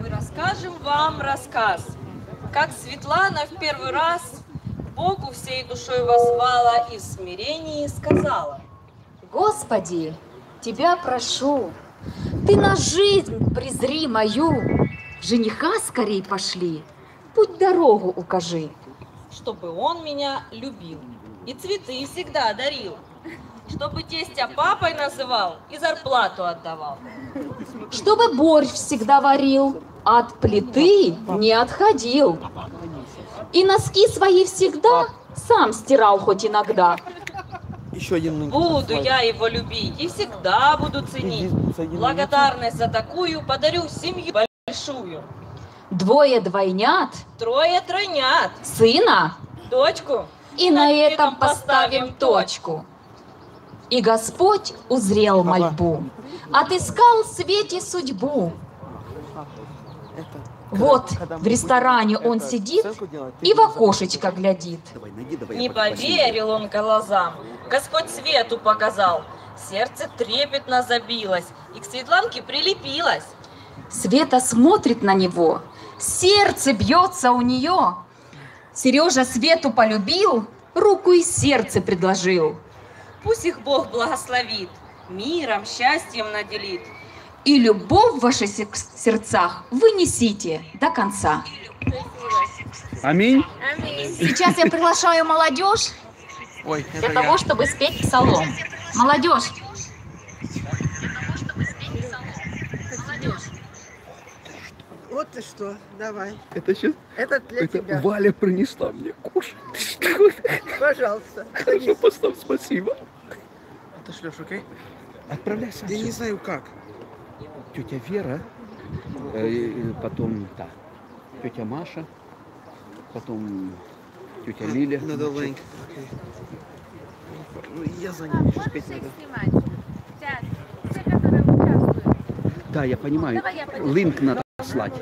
Мы расскажем вам рассказ, как Светлана в первый раз Богу всей душой возвала и в смирении сказала. Господи, Тебя прошу, Ты на жизнь презри мою, Жениха скорей пошли, путь дорогу укажи. чтобы он меня любил и цветы всегда дарил, чтобы тестя папой называл и зарплату отдавал. Чтобы борщ всегда варил, от плиты не отходил. И носки свои всегда сам стирал хоть иногда. Еще один. Буду я его любить и всегда буду ценить. Благодарность за такую подарю семью большую. Двое двойнят, Трое тройнят, сына, дочку. и на этом поставим точку. И Господь узрел мольбу, отыскал в свете судьбу. Вот в ресторане он сидит и в окошечко глядит. Не поверил он глазам, Господь свету показал. Сердце трепетно забилось и к Светланке прилепилось. Света смотрит на него, сердце бьется у нее. Сережа Свету полюбил, руку и сердце предложил. Пусть их Бог благословит, миром, счастьем наделит. И любовь в ваших сер- сердцах вы несите до конца. Аминь. Сейчас я приглашаю молодежь Ой, для того, чтобы спеть псалом. Молодежь, Вот ты что, давай. Это сейчас Это для это тебя. Валя принесла мне кушать. Пожалуйста. Хорошо, поставь, спасибо. Отошлешь, окей? Отправляйся. Я не знаю как. Тетя Вера, э, потом да, тетя Маша, потом тетя Лиля. Надо лэнг. Окей. Ну, я занят, еще спеть надо. снимать. Сейчас. Те, которые участвуют. Да, я понимаю. Давай я подержу. Линк надо слать.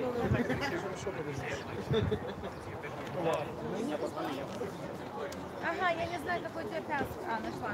Ага, я не знаю, какой у тебя пяс. А, нашла.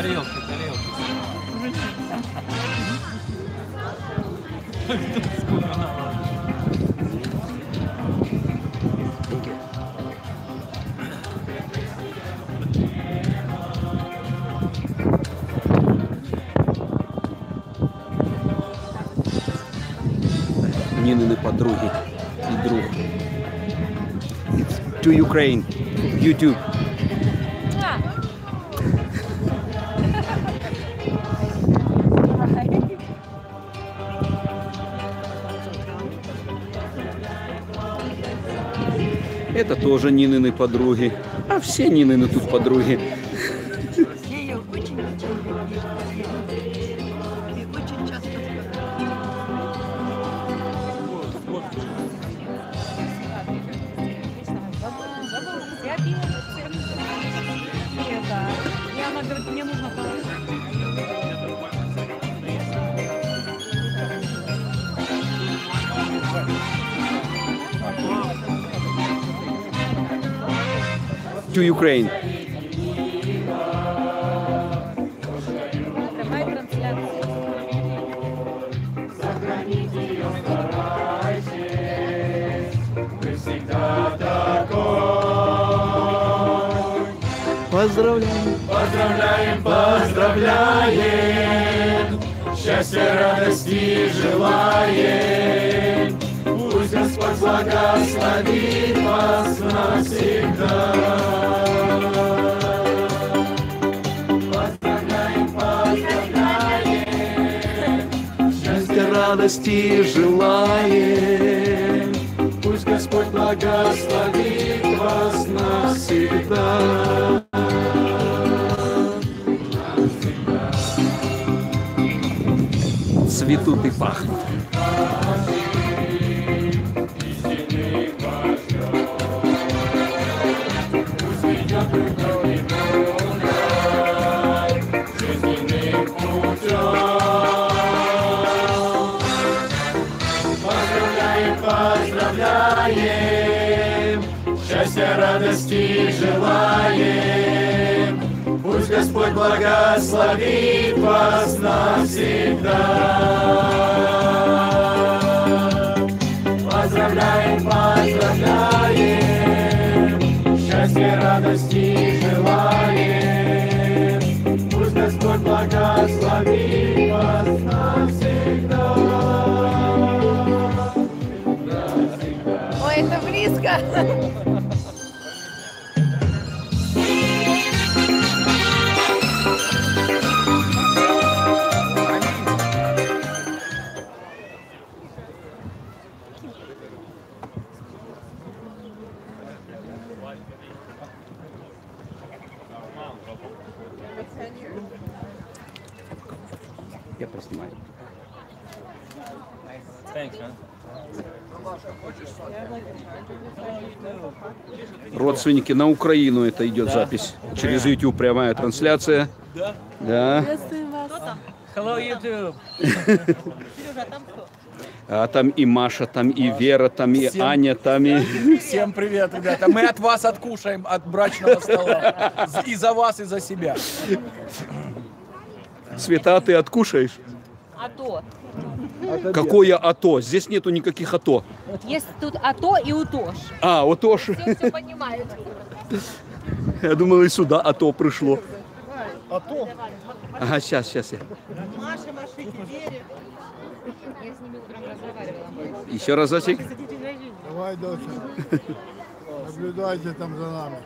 Тарелки, тарелки. Нинины подруги и друг. It's to Ukraine. YouTube. Тоже Нинины подруги. А все Нинины тут подруги. Я она говорит, мне нужно To Ukraine. Поздравляю. Поздравляем, поздравляем, счастья, радости желаем благословит вас навсегда. Поздравляем, поздравляем, счастья, радости желаем. Пусть Господь благословит вас навсегда. Цветут и пахнут. Радости желаем. Пусть Господь благословит вас навсегда. Поздравляем, поздравляем, счастья, радости желаем. Пусть Господь благословит вас навсегда. Ой, это близко. Родственники на Украину это идет запись. Через YouTube прямая трансляция. Да. Да. Hello, YouTube. А там и Маша, там и Вера, там и Всем- Аня, там и... Всем привет, ребята. Мы от вас откушаем от брачного стола. И за вас, и за себя. Света, а ты откушаешь? А то. Какое АТО? Здесь нету никаких АТО. Вот есть тут АТО и УТОШ. А, ж. Все все понимают. Я думал, и сюда АТО пришло. А то Ага, сейчас, сейчас я. Маша, машите, Вере. Еще разочек. Давай, доча. Наблюдайте там за нами.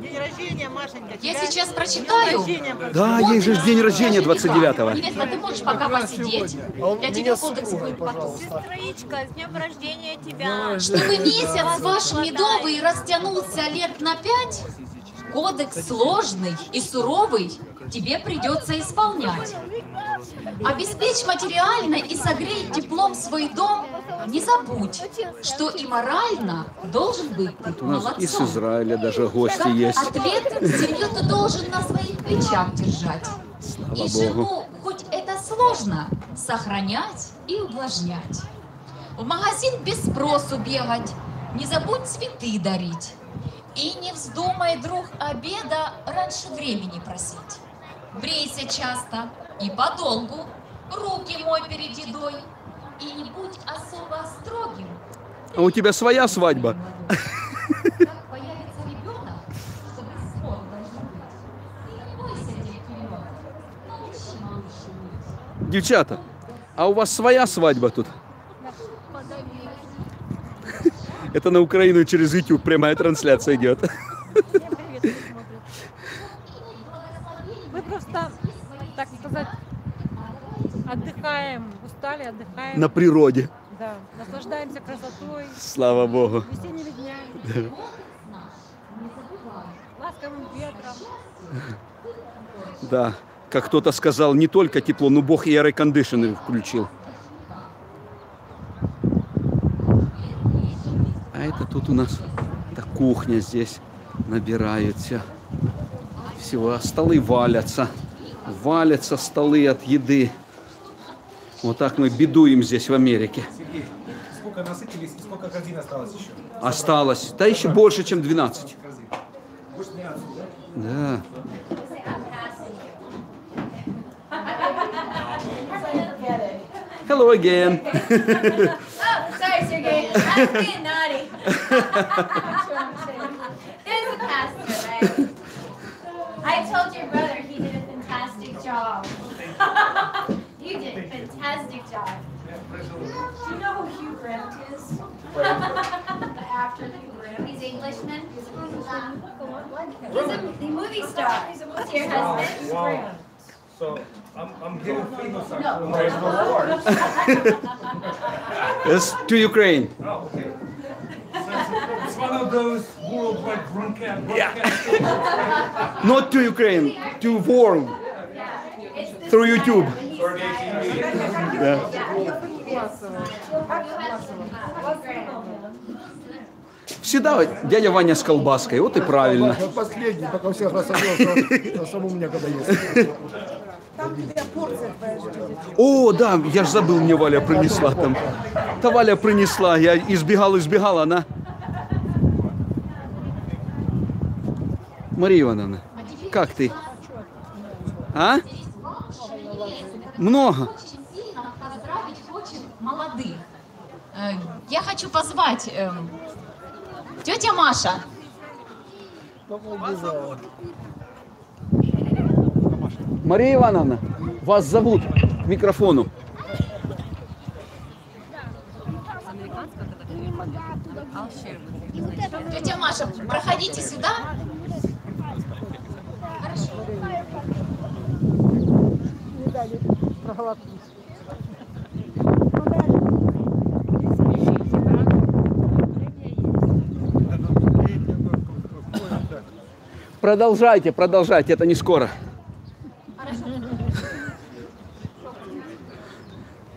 День рождения, Машенька. Я сейчас прочитаю. Да, ей же день рождения 29-го. Невеста, ты можешь пока посидеть? Я тебе кодекс будет потом. Сестричка, с днем рождения тебя. Чтобы месяц ваш медовый растянулся лет на пять, кодекс сложный и суровый тебе придется исполнять. Обеспечь материально и согрей теплом свой дом. Не забудь, что и морально должен быть ты У нас из молодцом. Израиля даже гости Как есть. атлет семью ты должен на своих плечах держать. Слава И Богу. жену, хоть это сложно, сохранять и увлажнять. В магазин без спросу бегать, не забудь цветы дарить. И не вздумай, друг, обеда раньше времени просить. Брейся часто и подолгу, руки мой перед едой. И не будь особо строгим, А у тебя своя свадьба? как появится ребенок, чтобы спор должен быть. Ты не бойся этих пеленок, научи малышу быть. Девчата, а у вас своя свадьба тут? Это на Украину через YouTube прямая трансляция идет. Мы просто, так сказать, отдыхаем, устали, отдыхаем. На природе. Да, наслаждаемся красотой, Слава Богу. весенними днями, ласковым ветром. Да. Как кто-то сказал, не только тепло, но Бог и air включил. Это тут у нас так, кухня здесь набирается. Всего столы валятся. Валятся столы от еды. Вот так мы бедуем здесь в Америке. Сергей, сколько насытились и сколько корзин осталось еще? Осталось. Да еще больше, чем 12. Корзин. Больше 12, да? Да. Hello again. Oh, sorry, Sergey. I'm being naughty. There's a pastor, right? I told your brother he did a fantastic job. you did a fantastic job. Do you know who Hugh Grant is? the actor Hugh Grant. He's Englishman. He's a He's a movie star. What's your husband? Wow. So, I'm, I'm getting famous No. actually. Praise the Lord. Yes, to Ukraine. Oh, okay. Broadcast. Not to Ukraine, to world. Through YouTube. Yeah. Всегда дядя Ваня с колбаской, вот и правильно. Последний, пока у всех рассадился, а сам у меня когда есть. О, да, я ж забыл, мне Валя принесла там. Та Валя принесла, я избегал, избегал, она... Мария Ивановна, как ты? А? Много. Молодых. Я хочу позвать эм, тетя Маша. Мария Ивановна, вас зовут к микрофону. Тетя Маша, проходите сюда. Продолжайте, продолжайте, это не скоро.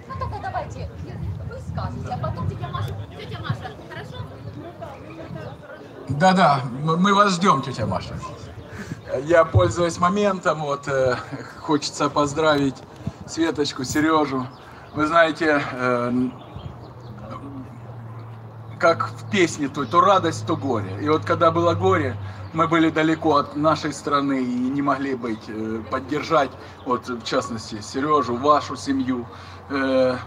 Ну только давайте вы скажете, а потом тетя Маша. Тетя Маша, хорошо? Да-да, мы вас ждем, тетя Маша. Я, пользуясь моментом, вот, э, хочется поздравить Светочку, Сережу. Вы знаете, э, как в песне той, то радость, то горе. И вот когда было горе, мы были далеко от нашей страны и не могли быть, э, поддержать, вот в частности, Сережу, вашу семью. Э,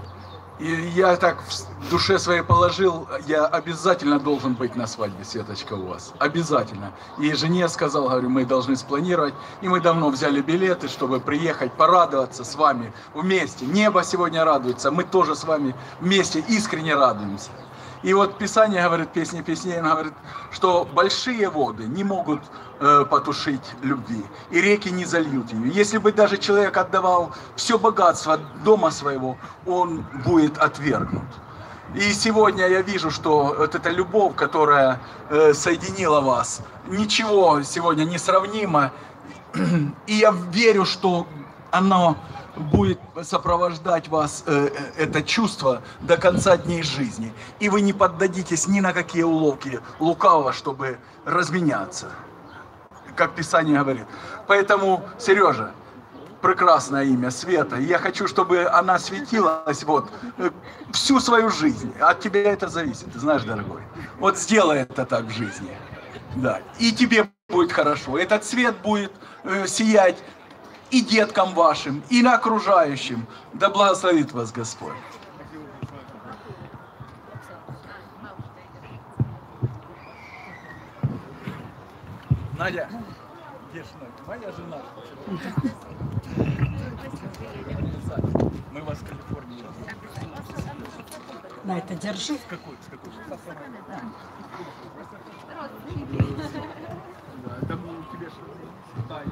И я так в душе своей положил, я обязательно должен быть на свадьбе, Светочка, у вас. Обязательно. И жене сказал, говорю, мы должны спланировать. И мы давно взяли билеты, чтобы приехать, порадоваться с вами вместе. Небо сегодня радуется, мы тоже с вами вместе искренне радуемся. И вот Писание говорит, песня песней, она говорит, что большие воды не могут э, потушить любви, и реки не зальют ее. Если бы даже человек отдавал все богатство дома своего, он будет отвергнут. И сегодня я вижу, что вот эта любовь, которая э, соединила вас, ничего сегодня не сравнимо. И я верю, что оно будет сопровождать вас, э, э, это чувство, до конца дней жизни. И вы не поддадитесь ни на какие уловки лукавого, чтобы разменяться, как Писание говорит. Поэтому, Сережа, прекрасное имя, Света. Я хочу, чтобы она светилась вот э, всю свою жизнь. От тебя это зависит, знаешь, дорогой. Вот сделай это так в жизни. Да. И тебе будет хорошо. Этот свет будет э, сиять и деткам вашим, и на окружающим. Да благословит вас Господь. Надя, где? Моя жена. Мы вас в Калифорнии. На это держи. С какой? С какой? Да, там у тебя что? Да,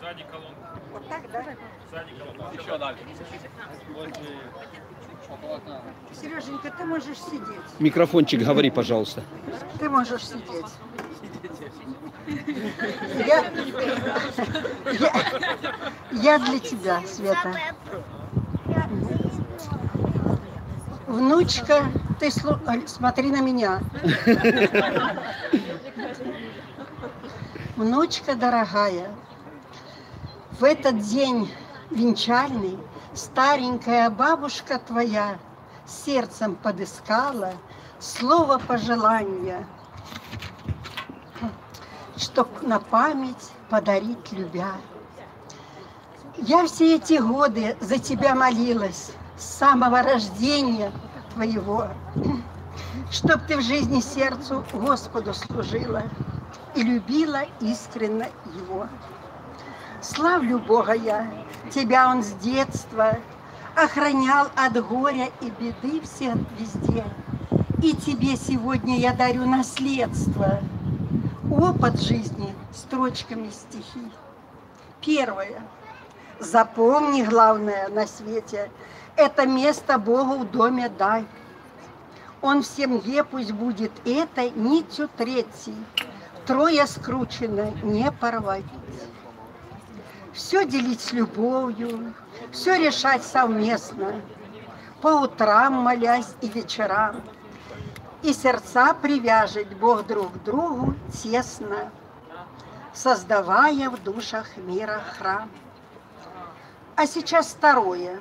Сзади колонку. Вот так, да? Сзади колонку. Еще дальше. Сереженька, ты можешь сидеть. Микрофончик, говори, пожалуйста. Ты можешь сидеть. Я, я, я для тебя, Света. Внучка, ты слу- Аль, смотри на меня. Внучка дорогая, в этот день венчальный старенькая бабушка твоя сердцем подыскала слово пожелания, чтоб на память подарить любя. Я все эти годы за тебя молилась с самого рождения твоего, чтоб ты в жизни сердцу Господу служила и любила искренно Его. Славлю Бога я, тебя Он с детства охранял от горя и беды всех везде. И тебе сегодня я дарю наследство, опыт жизни строчками стихи. Первое. Запомни главное на свете, это место Богу в доме дай. Он в семье пусть будет этой нитью третьей, Трое скручено, не порвать. Все делить с любовью, все решать совместно, По утрам молясь и вечерам. И сердца привяжет Бог друг к другу тесно, Создавая в душах мира храм. А сейчас второе.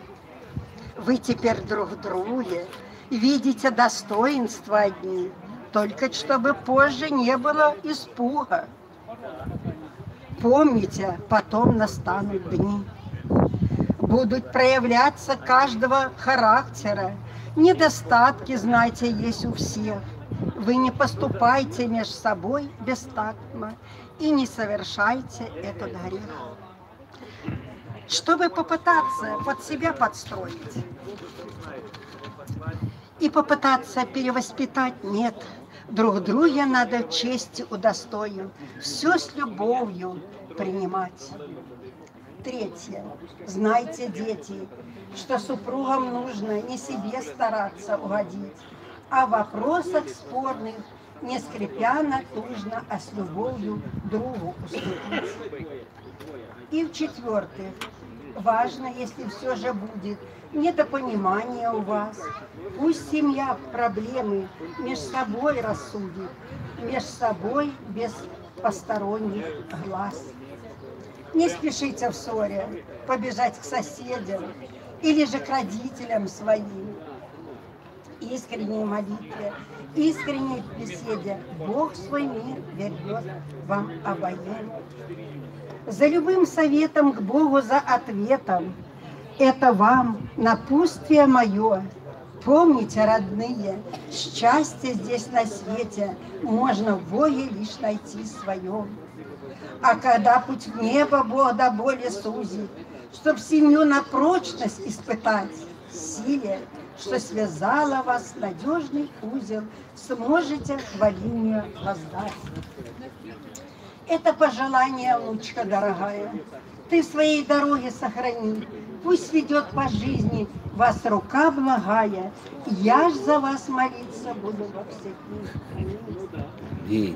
Вы теперь друг друге видите достоинства одни, только чтобы позже не было испуга. Помните, потом настанут дни. Будут проявляться каждого характера. Недостатки, знаете, есть у всех. Вы не поступайте между собой бестактно и не совершайте этот грех чтобы попытаться под себя подстроить. И попытаться перевоспитать нет. Друг друга надо чести удостоим, все с любовью принимать. Третье. Знайте, дети, что супругам нужно не себе стараться угодить, а в вопросах спорных не скрипя натужно, а с любовью другу уступить. И в-четвертых, важно, если все же будет недопонимание у вас. Пусть семья проблемы между собой рассудит, между собой без посторонних глаз. Не спешите в ссоре побежать к соседям или же к родителям своим. Искренней молитве, искренней беседе Бог свой мир вернет вам обоим за любым советом к Богу, за ответом. Это вам напутствие мое. Помните, родные, счастье здесь на свете можно в Боге лишь найти свое. А когда путь в небо Бог до боли сузит, чтоб семью на прочность испытать, силе, что связала вас надежный узел, сможете хвалинию воздать. Это пожелание, внучка дорогая. Ты в своей дороге сохрани, пусть ведет по жизни вас рука благая. Я ж за вас молиться буду во все И дни.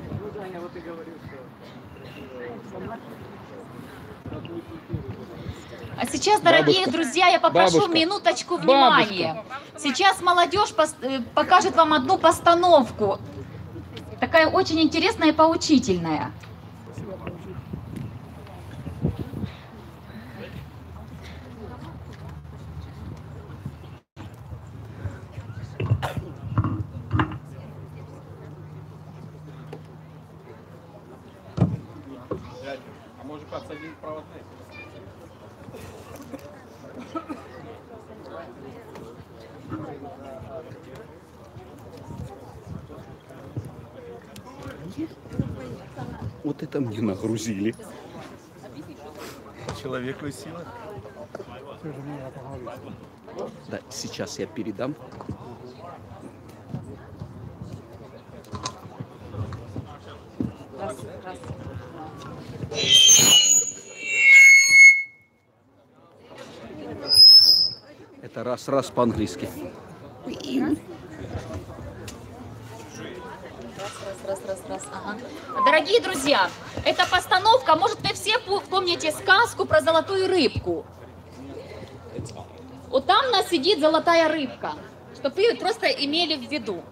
А сейчас, дорогие Бабушка. друзья, я попрошу Бабушка. минуточку внимания. Сейчас молодежь э, покажет вам одну постановку. Такая очень интересная и поучительная. А может подсадить проводные? Вот это мне нагрузили. Человеку сила. Да, сейчас я передам. Раз, раз. Это раз-раз по-английски. Раз, раз, раз, раз, ага. Дорогие друзья, эта постановка, может, вы все помните сказку про золотую рыбку. Вот там у нас сидит золотая рыбка, чтобы вы просто имели в виду.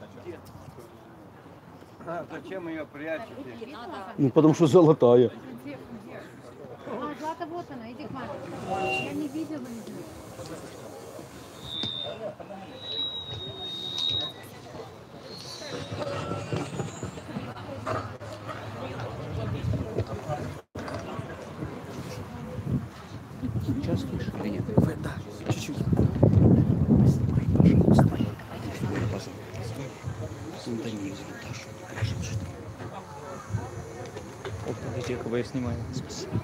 А зачем ее прячете? Ну, потому что золотая. А, Злата, вот она, иди к маме. Я не видела ее. Участвуешь или нет? Да, чуть-чуть. Снимай, пожалуйста. Пожалуйста. Вот видите, кого я снимаю. Спасибо.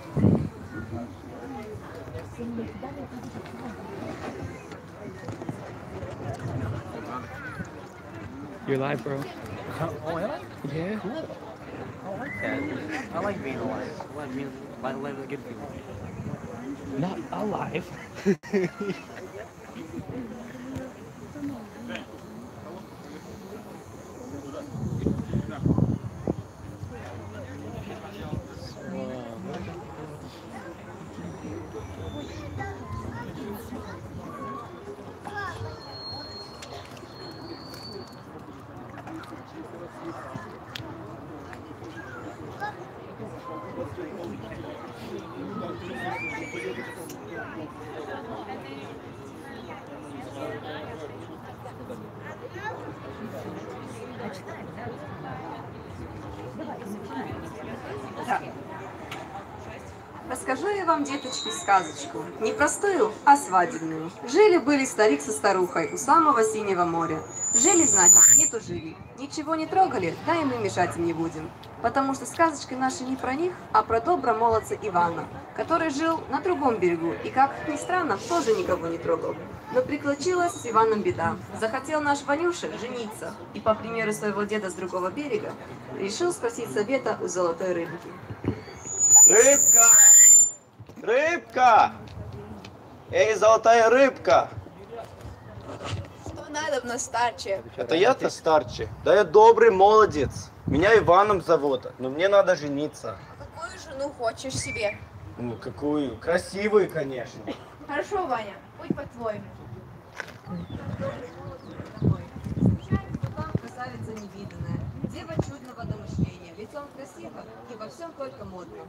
You're live, bro. Oh, am I? Yeah. Cool. I like that. I like being alive. Let me, let, let it good feeling. Not alive. сказочку. Не простую, а свадебную. Жили-были старик со старухой у самого синего моря. Жили, значит, не тужили. Ничего не трогали, да и мы мешать им не будем. Потому что сказочка наша не про них, а про добра молодца Ивана, который жил на другом берегу и, как ни странно, тоже никого не трогал. Но приключилась с Иваном беда. Захотел наш Ванюша жениться, и, по примеру своего деда с другого берега, решил спросить совета у золотой рыбки. Рыбка! Рыбка! Эй, золотая рыбка! Что надо на старче? Это я-то старче? Да я добрый молодец. Меня Иваном зовут, но мне надо жениться. Какую жену хочешь себе? Ну, какую? Красивую, конечно. Хорошо, Ваня, будь по-твоему. Красавица невиданная, дева чудного домышления, лицом красиво и во всем только модно.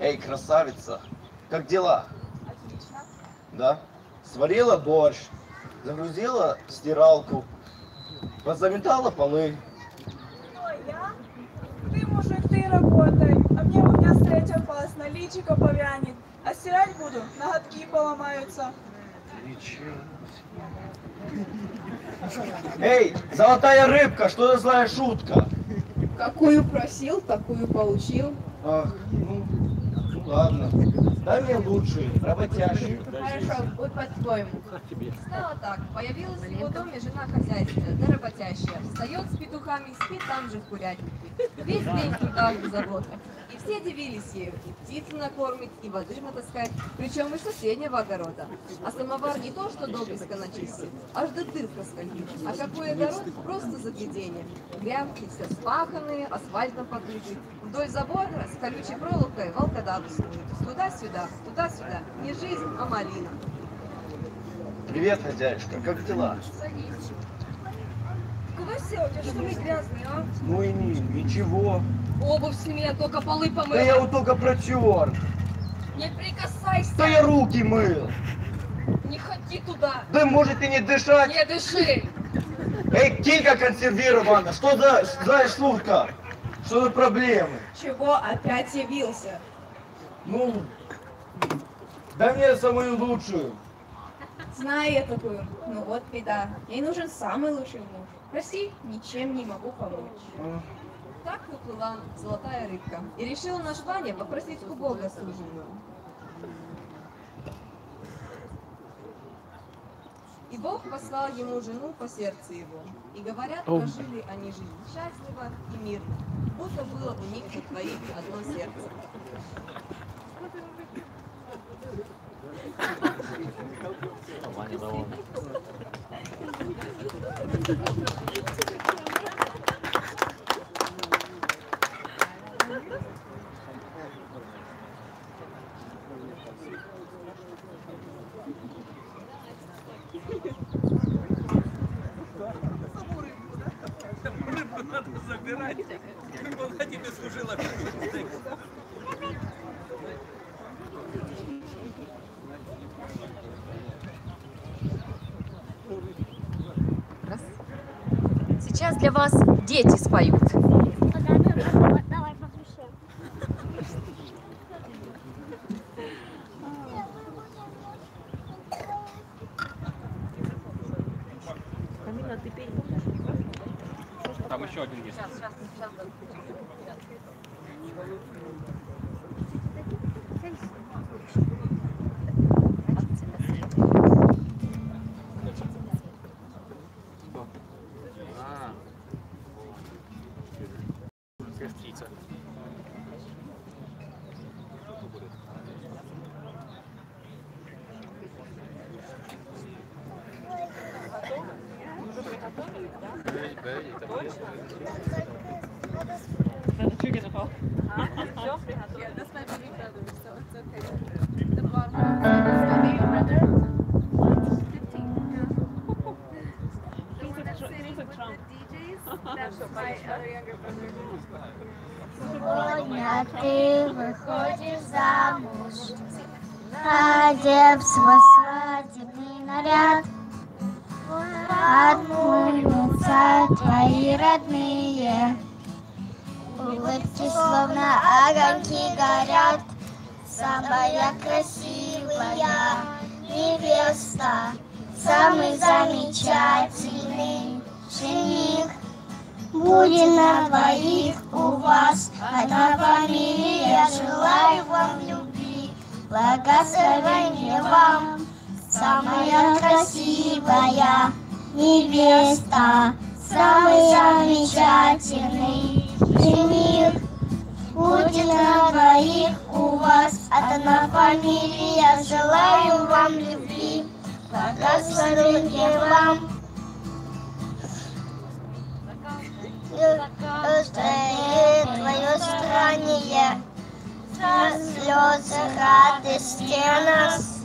Эй, красавица, как дела? Да? Сварила борщ, загрузила стиралку, позаметала полы. я? Ты, мужик, ты работай, а мне у меня встреча опасна, личико повянет, а стирать буду, ноготки поломаются. Эй, золотая рыбка, что за злая шутка? Какую просил, такую получил. Ах, ну, ну ладно. Дай мне лучший, работящий. Хорошо, будь по-твоему. Стало так, появилась в его доме жена хозяйственная, да работящая. Встает с петухами, спит там же в курятнике. Весь день труда в заботах. И все дивились ею, и птицы накормить, и воды натаскать, причем из соседнего огорода. А самовар не то, что до близко начистит, аж до дыр проскользит. А какой огород, просто загляденье. Грядки все спаханные, асфальтом покрыты. Вдоль забора с колючей проволокой волкодавы снуют. Туда-сюда, туда-сюда. Не жизнь, а малина. Привет, хозяюшка, как дела? Куда сел? У тебя что ли грязный, а? Ну и не, ничего. Обувь сними, я только полы помыла. Да я вот только протер. Не прикасайся! Да я руки мыл. Не ходи туда! Да может и не дышать. Не дыши! Эй, килька консервирована, что за, за шутка? Что за проблемы? Чего опять явился? Ну, дай мне самую лучшую. Знаю я такую. Ну вот беда. Ей нужен самый лучший муж. Прости, ничем не могу помочь. Так уплыла золотая рыбка. И решил наш Ваня попросить у Бога служебную. И Бог послал ему жену по сердцу его. И говорят, прожили они жизнь счастливо и мирно, будто было у них у двоих одно сердце. Для вас дети споют. Сегодня замечательный жених. Будет на двоих у вас одна фамилия, желаю вам любви, благословения вам, самая красивая невеста, самый замечательный жених. Будет на двоих у вас одна фамилия, желаю вам любви, благословения вам. Стоит твое страдание, слезы радости нас,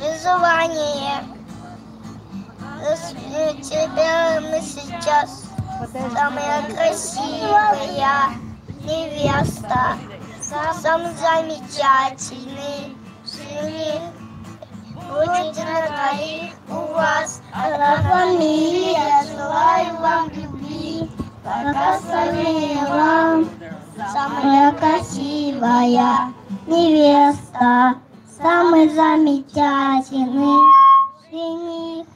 вызывание. Тебя мы сейчас. Самая красивая невеста, самый замечательный жених. Будет на двоих у вас одна фамилия, желаю вам любви, благословения вам, самая красивая невеста, самый замечательный жених.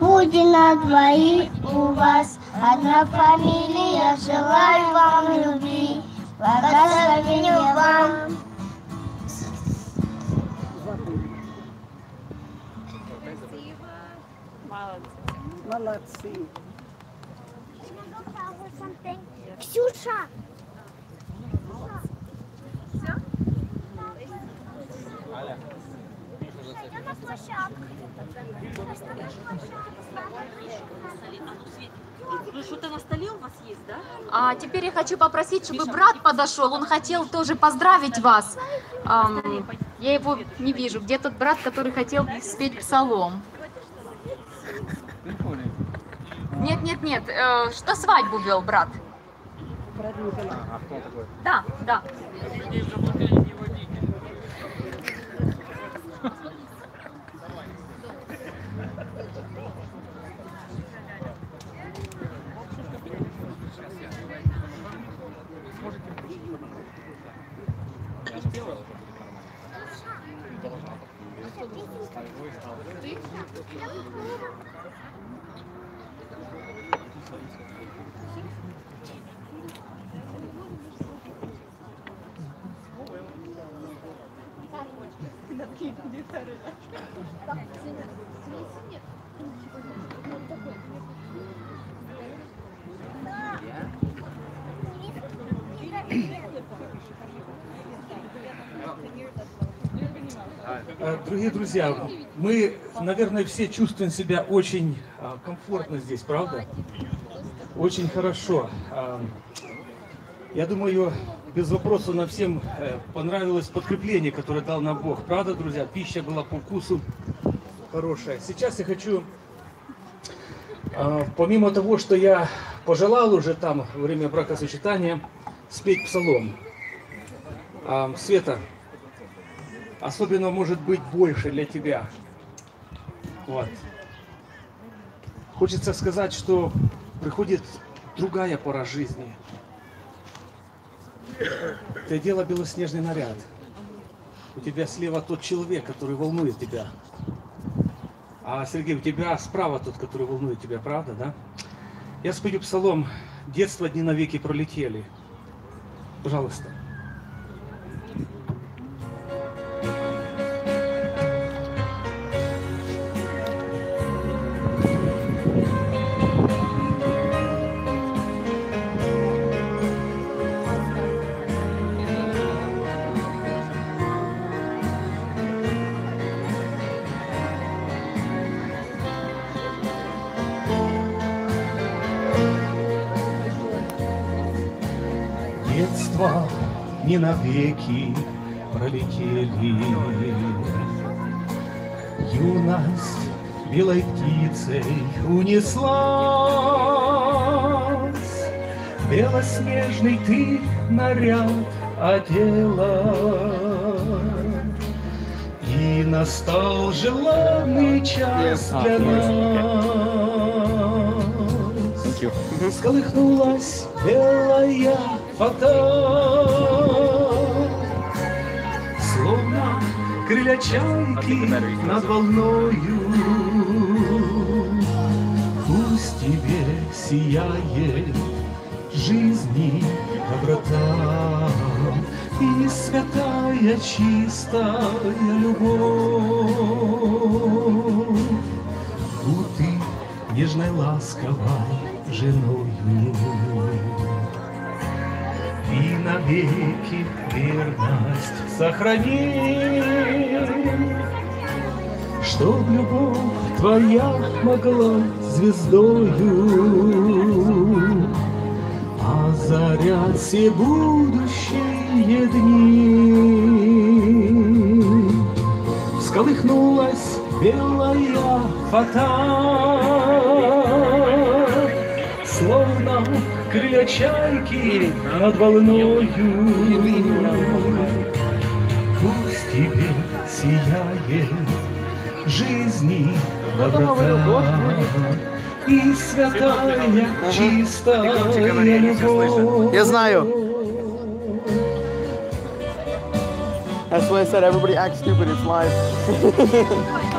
Будет на двоих у вас одна фамилия, желаю вам любви, благословения вам. Молодцы. Ксюша! Я на площадку. Ну что-то на столе у вас есть, да? А теперь я хочу попросить, чтобы брат подошел. Он хотел тоже поздравить вас. Я его не вижу. Где тот брат, который хотел спеть псалом? Нет, нет, нет. э, что свадьбу вел брат? Да, да. Э, Дорогие друзья, мы, наверное, все чувствуем себя очень а, комфортно здесь, правда? Очень хорошо. А, Я думаю, без вопроса нам всем э, понравилось подкрепление, которое дал нам Бог. Правда, друзья? Пища была по вкусу хорошая. Сейчас я хочу, а, помимо того, что я пожелал уже там во время бракосочетания, спеть псалом. Света, особенно может быть больше для тебя. Вот. Хочется сказать, что приходит другая пора жизни. Ты одела белоснежный наряд. У тебя слева тот человек, который волнует тебя. А, Сергей, у тебя справа тот, который волнует тебя, правда, да? Я спою псалом «Детство дни навеки пролетели». Пожалуйста. Не навеки пролетели. Юность белой птицей унеслась. Белоснежный ты наряд одела. И настал желанный час А, для nice, нас. Сколыхнулась белая фата, крылья чайки над волною. Пусть тебе сияет жизни доброта И святая чистая любовь. Будь ты нежной ласковой женою навеки верность сохрани. Чтоб любовь твоя могла звездою Озарять все будущие дни. Всколыхнулась белая фата Словно крылья чайки над волною Пусть тебе сияет жизни доброта И святая чистая любовь Я знаю. That's why I said everybody acts stupid. It's live.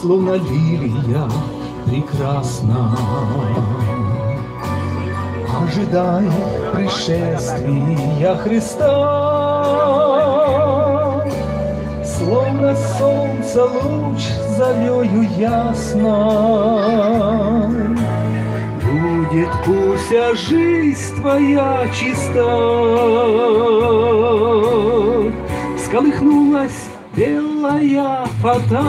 словно лилия, прекрасна, Ожидай пришествия Христа. Словно солнце луч зарею ясно. Будет пусть вся жизнь твоя чиста. Сколыхнулась белая фата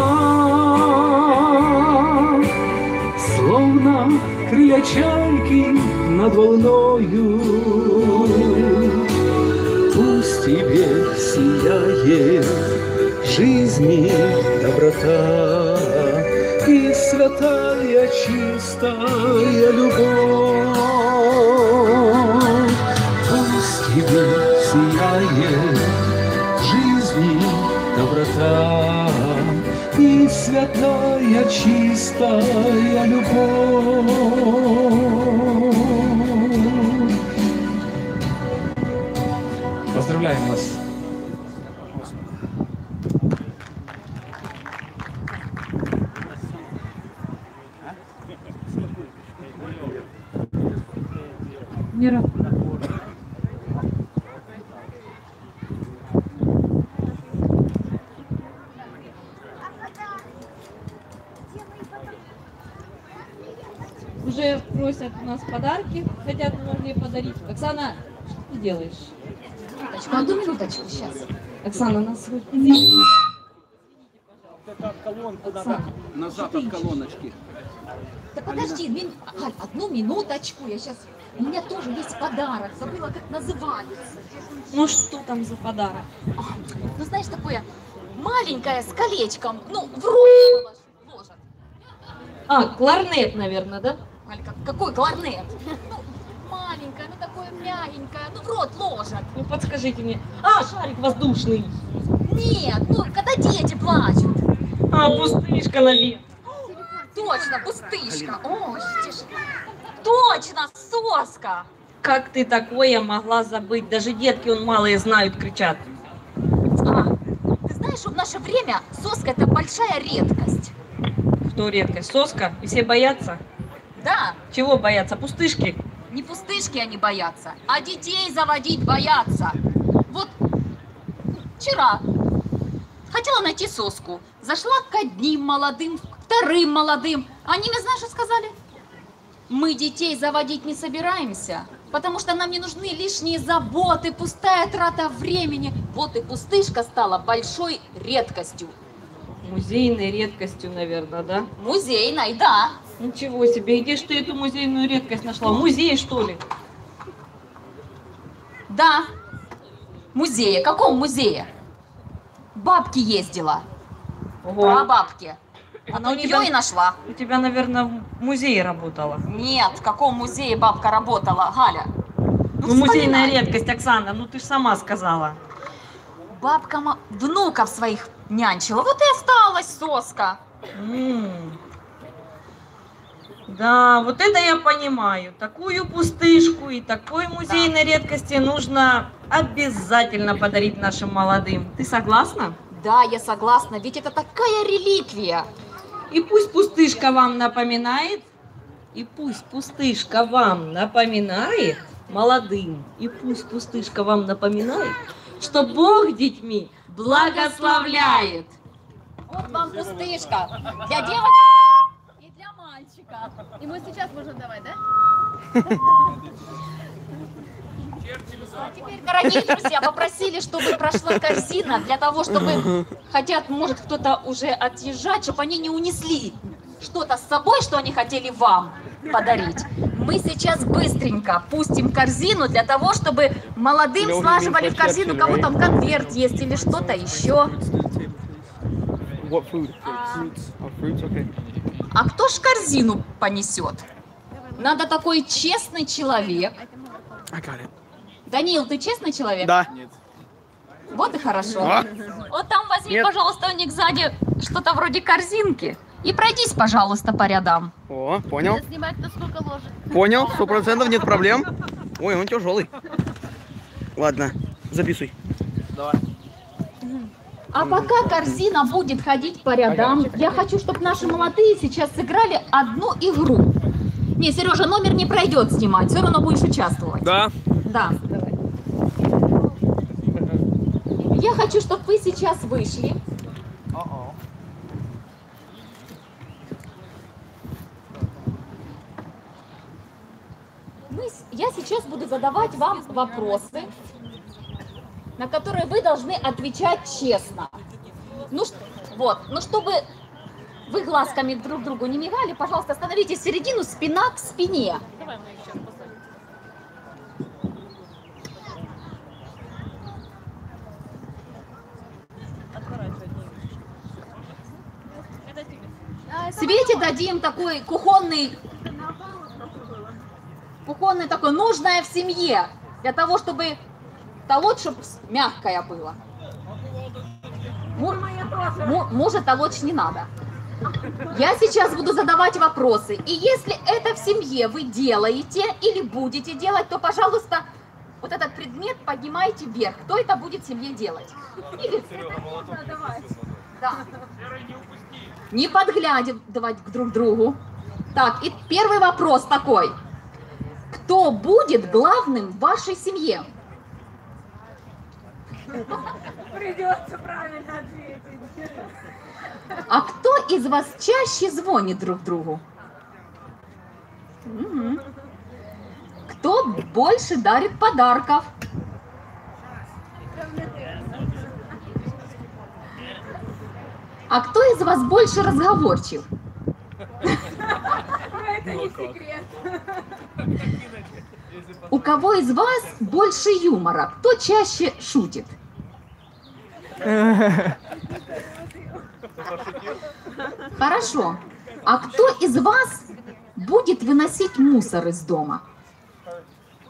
Словно крылья чайки над волною Пусть тебе сияет жизни доброта и святая чистая любовь. Пусть тебе сияет доброта и святая чистая любовь. Поздравляем вас. Мира. Уже просят у нас подарки, хотят могли подарить. Оксана, что ты делаешь? Минуточку, одну минуточку сейчас. Вот Назад от колоночки. Да подожди, мин- Галь, одну минуточку, я сейчас... У меня тоже есть подарок, забыла, как называется. Ну что там за подарок? Ну, знаешь, такое маленькое с колечком, ну, в ложат. А, кларнет, наверное, да? Алька, какой кларнет? Ну, маленькое, ну, такое мягенькое, ну, в рот ложат. Ну подскажите мне. А, шарик воздушный. Нет, ну, когда дети плачут. А, пустышка, наверное. Точно, пустышка. О, видишь? Точно, соска. Как ты такое могла забыть? Даже детки, он малые знают, кричат. А, ты знаешь, что в наше время соска это большая редкость. Кто редкость? Соска? И все боятся? Да, Чего боятся? Пустышки? Не пустышки они боятся, а детей заводить боятся. Вот вчера хотела найти соску. Зашла к одним молодым, к вторым молодым. Они мне знаешь, что сказали? Мы детей заводить не собираемся, потому что нам не нужны лишние заботы, пустая трата времени. Вот и пустышка стала большой редкостью. Музейной редкостью, наверное, да? Музейной, да. Ничего себе, где ж ты эту музейную редкость нашла? В музее, что ли? Да. Музее. Каком музее? Бабки ездила. Про бабки. Она у нее тебя- и нашла. У тебя, наверное, в музее работала. Нет, в каком музее бабка работала, Галя? Ну, музейная вспоминай. редкость, Оксана, ну ты ж сама сказала. Бабка внуков своих нянчила. Вот и осталась соска. М. Да, вот это я понимаю. Такую пустышку и такой музейной редкости нужно обязательно подарить нашим молодым. Ты согласна? Да, я согласна, ведь это такая реликвия. И пусть пустышка вам напоминает, и пусть пустышка вам напоминает, молодым, и пусть пустышка вам напоминает, что Бог детьми благословляет. Вот вам пустышка. Для для мальчика. И мы сейчас можем давать, да? А теперь, дорогие друзья, попросили, чтобы прошла корзина для того, чтобы хотят, может, кто-то уже отъезжать, чтобы они не унесли что-то с собой, что они хотели вам подарить. Мы сейчас быстренько пустим корзину для того, чтобы молодым слаживали в корзину, кого там конверт есть или что-то еще. What food? Fruits. Oh, fruits, okay. А кто ж корзину понесет? Надо такой честный человек. Даниил, ты честный человек? Да. Вот и хорошо. А? Вот там возьми, Нет. пожалуйста, у них сзади что-то вроде корзинки. И пройдись, пожалуйста, по рядам. О, понял. Сколько. Понял, сто процентов, нет проблем. Ой, он тяжелый. Ладно, записывай. Давай. А пока корзина будет ходить по рядам, я хочу, чтобы наши молодые сейчас сыграли одну игру. Не, Сережа, номер не пройдет снимать, все равно будешь участвовать. Да. Да. Я хочу, чтобы вы сейчас вышли. Мы, я сейчас буду задавать вам вопросы, на которые вы должны отвечать честно. Ну, вот, ну чтобы вы глазками друг другу не мигали, пожалуйста, остановитесь в середину, спина к спине. Свете дадим такой кухонный, кухонный такой, нужное в семье, для того, чтобы чтобы мягкое было. Му- му- Мужа толочь не надо. Я сейчас буду задавать вопросы. И если это в семье вы делаете или будете делать, то, пожалуйста, вот этот предмет поднимайте вверх. Кто это будет в семье делать? Или... Да. Не подглядывать к друг другу. Так, и первый вопрос такой. Кто будет главным в вашей семье? Придется правильно ответить. А кто из вас чаще звонит друг другу? Мгм. Кто больше дарит подарков? А кто из вас больше разговорчив? Это не секрет. У кого из вас больше юмора? Кто чаще шутит? Хорошо. А кто из вас будет выносить мусор из дома?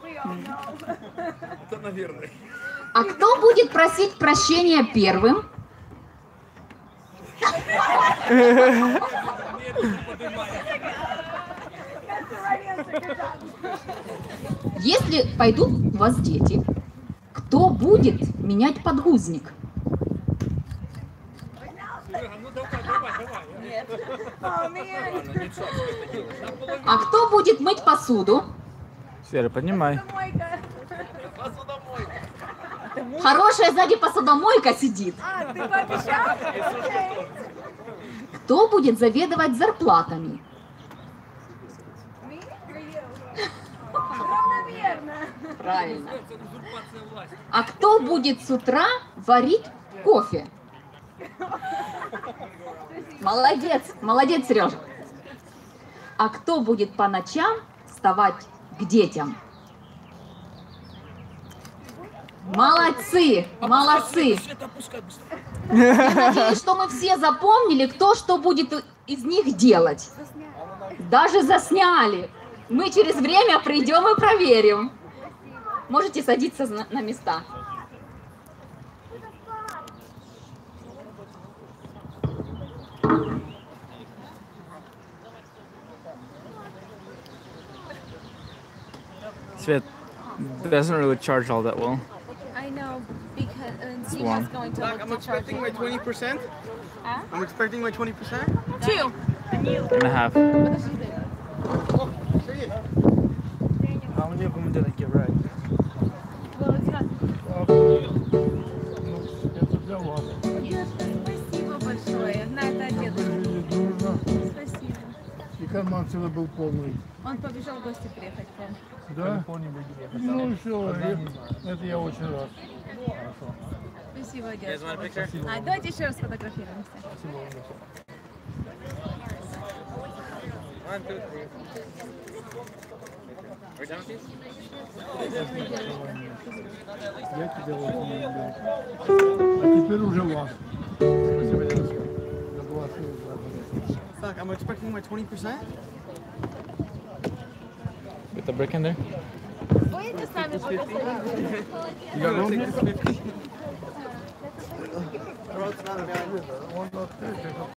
Это, наверное. А кто будет просить прощения первым? Если пойдут у вас дети, кто будет менять подгузник? А, кто будет мыть посуду? Сера, поднимай. Хорошая сзади посудомойка сидит. А, ты пообещал? Окей. Кто будет заведовать зарплатами? Равномерно. Правильно. А кто будет с утра варить кофе? Молодец, молодец, Сережа. А кто будет по ночам вставать к детям? Молодцы, молодцы. Я надеюсь, что мы все запомнили, кто что будет из них делать. Даже засняли. Мы через время придем и проверим. Можете садиться на- на места. Svет doesn't really charge all that well. I know because uh, It's going to Doc, look I'm to expecting my 20%. Huh? I'm expecting my 20%. Two. And a half. Всегда был полный. Он побежал в гости приехать к вам. Да? Ну все, это я очень рад. Спасибо, want a picture? А, давайте еще раз сфотографируемся. One, two, three. We're done with these? Я тебя очень люблю. А теперь уже вас. Спасибо, девушка. Fuck, I'm expecting my 20%? Get the brick in there. Wait, this time it's 50. you got room here? 50.